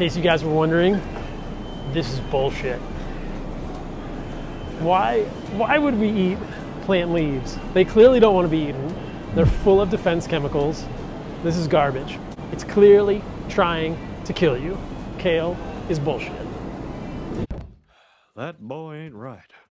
case you guys were wondering, this is bullshit. Why, why would we eat plant leaves? They clearly don't want to be eaten. They're full of defense chemicals. This is garbage. It's clearly trying to kill you. Kale is bullshit. That boy ain't right.